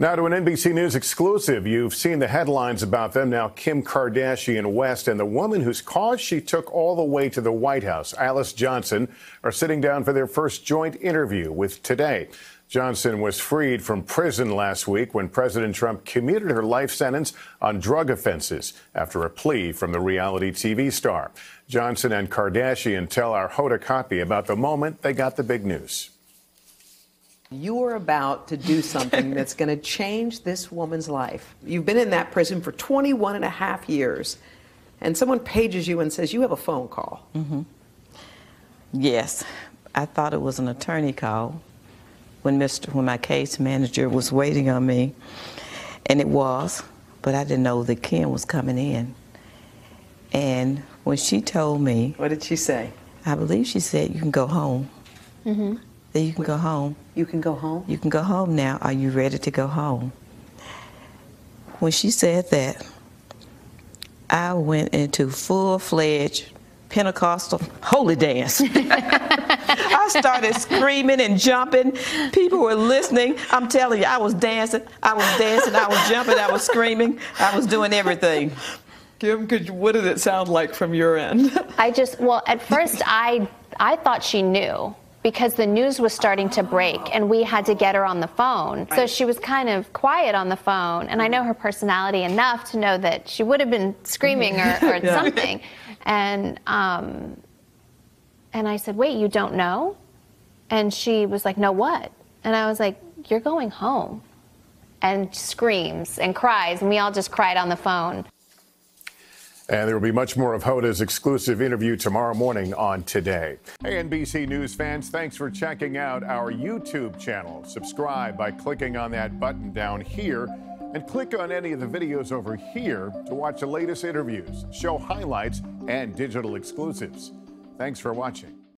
Now to an NBC News exclusive. You've seen the headlines about them now. Kim Kardashian West and the woman whose cause she took all the way to the White House, Alice Johnson, are sitting down for their first joint interview with Today. Johnson was freed from prison last week when President Trump commuted her life sentence on drug offenses after a plea from the reality TV star. Johnson and Kardashian tell our Hoda Kotb about the moment they got the big news. You are about to do something that's going to change this woman's life. You've been in that prison for 21 and a half years, and someone pages you and says, You have a phone call. Mm-hmm. Yes. I thought it was an attorney call when, Mr., when my case manager was waiting on me, and it was, but I didn't know that Kim was coming in. And when she told me, What did she say? I believe she said, You can go home. Mm-hmm. Then you can go home. You can go home? You can go home now. Are you ready to go home? When she said that, I went into full fledged Pentecostal holy dance. I started screaming and jumping. People were listening. I'm telling you, I was dancing, I was dancing, I was jumping, I was screaming, I was doing everything. Kim, could, what did it sound like from your end? I just, well, at first I, I thought she knew because the news was starting to break and we had to get her on the phone. So she was kind of quiet on the phone. And I know her personality enough to know that she would have been screaming or, or yeah. something. And, um, and I said, Wait, you don't know? And she was like, No, what? And I was like, You're going home. And screams and cries. And we all just cried on the phone. And there will be much more of Hoda's exclusive interview tomorrow morning on Today. Hey, NBC News fans, thanks for checking out our YouTube channel. Subscribe by clicking on that button down here and click on any of the videos over here to watch the latest interviews, show highlights, and digital exclusives. Thanks for watching.